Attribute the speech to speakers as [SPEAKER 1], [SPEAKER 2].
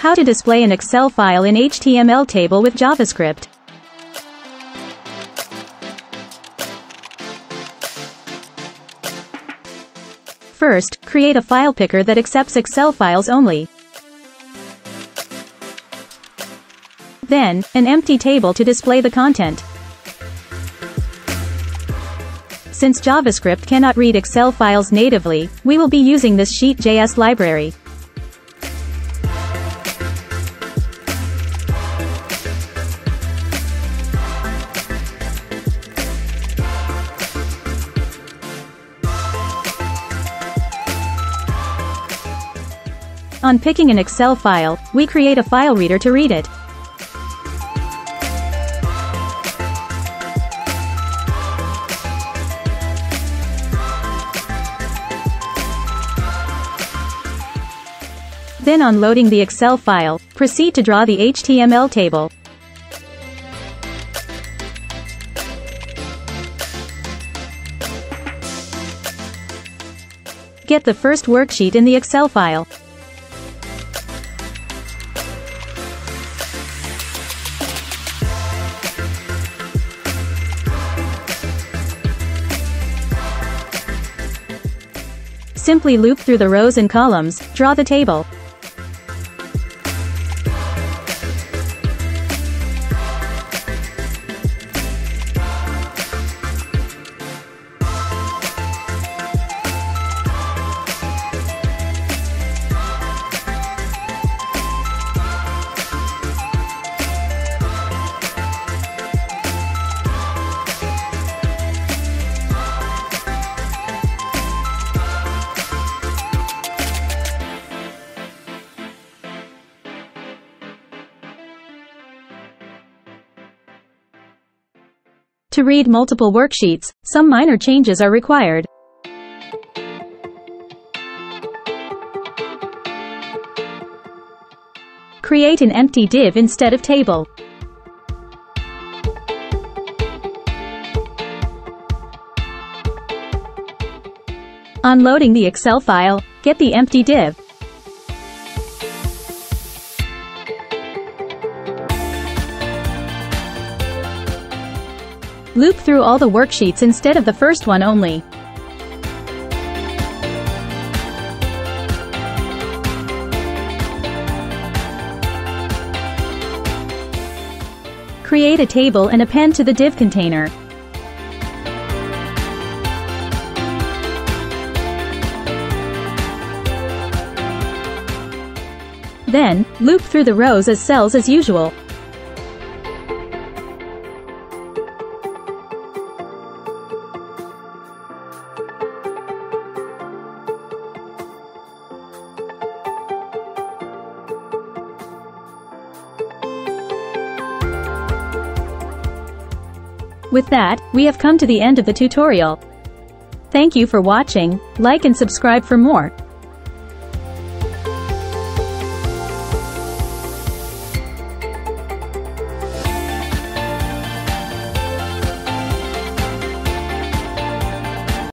[SPEAKER 1] How to display an Excel file in HTML table with JavaScript. First, create a file picker that accepts Excel files only. Then, an empty table to display the content. Since JavaScript cannot read Excel files natively, we will be using this Sheet.js library. On picking an Excel file, we create a file reader to read it. Then on loading the Excel file, proceed to draw the HTML table. Get the first worksheet in the Excel file. Simply loop through the rows and columns, draw the table. To read multiple worksheets, some minor changes are required. Create an empty div instead of table. On loading the Excel file, get the empty div. Loop through all the worksheets instead of the first one only. Create a table and append to the div container. Then, loop through the rows as cells as usual. With that, we have come to the end of the tutorial. Thank you for watching, like and subscribe for more.